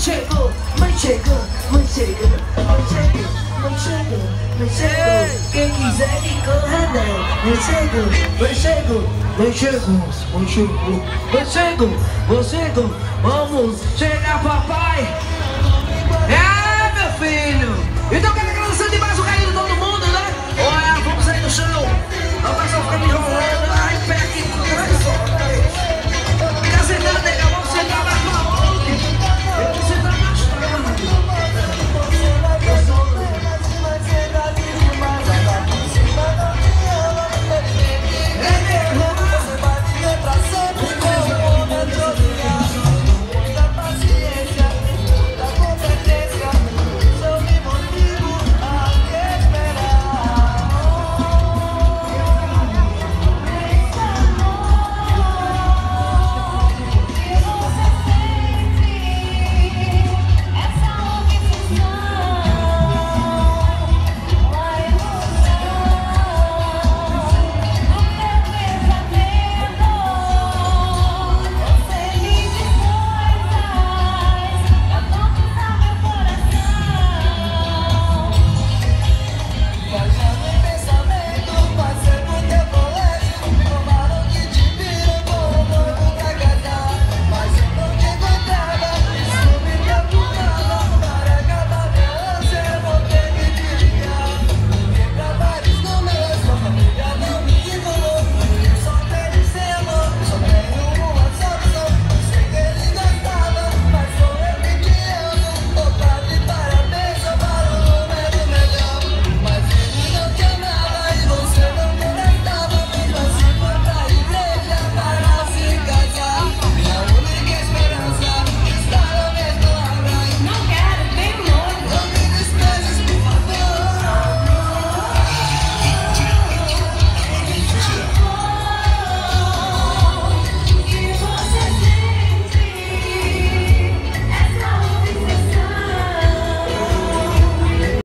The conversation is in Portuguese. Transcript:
chegou, mãe chegou, mãe chegou, mãe chegou, mãe chegou, mãe chegou. Quem quiser que corra né? não. Mãe chegou, mãe chegou, mãe chegou, mãe chegou, mãe chegou, mãe chegou. Vamos chegar, papai!